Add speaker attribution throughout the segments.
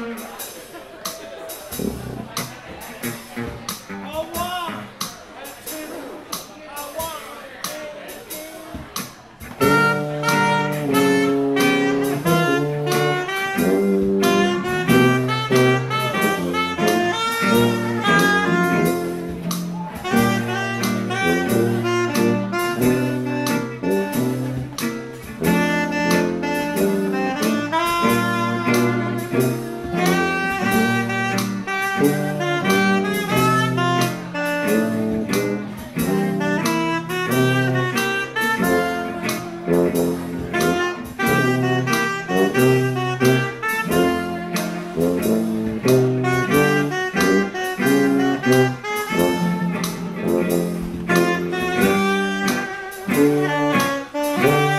Speaker 1: Thank you. Thank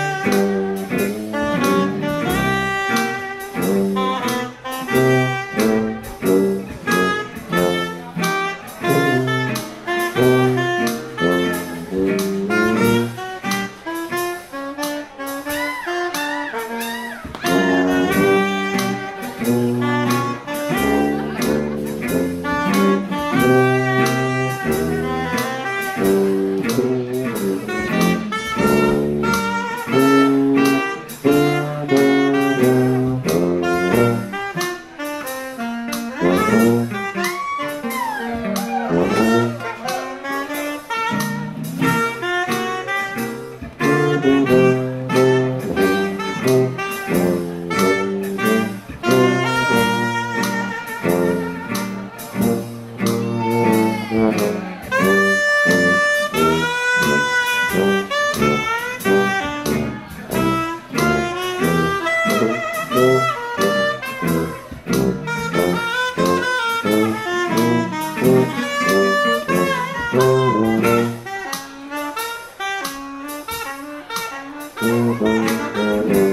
Speaker 1: Thank mm. you.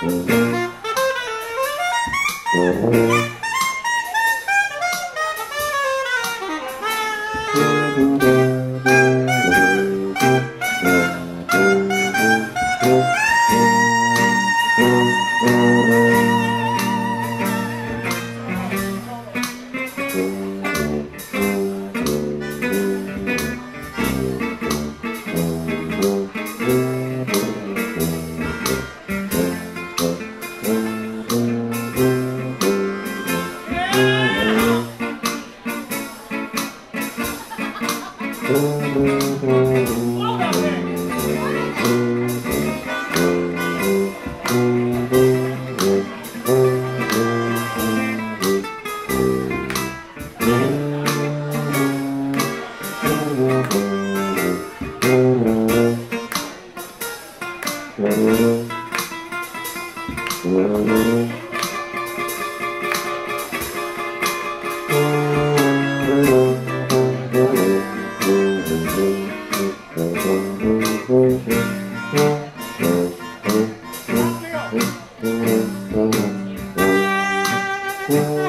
Speaker 1: Mm-hmm. Thank you. Whoa.